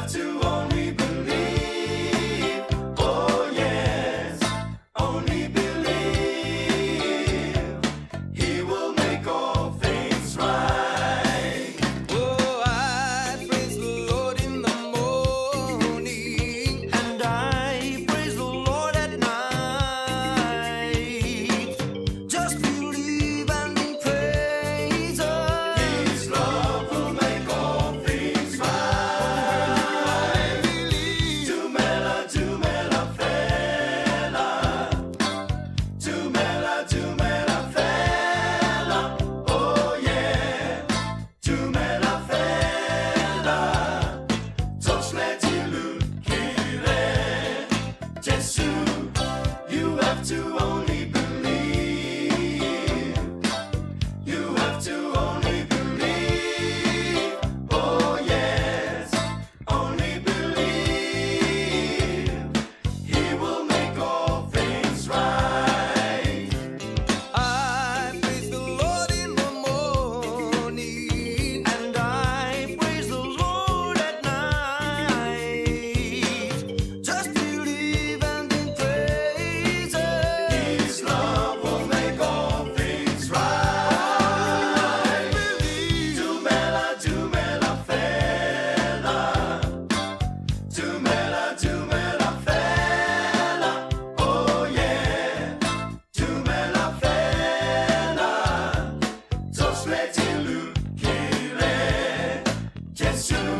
have to only soon.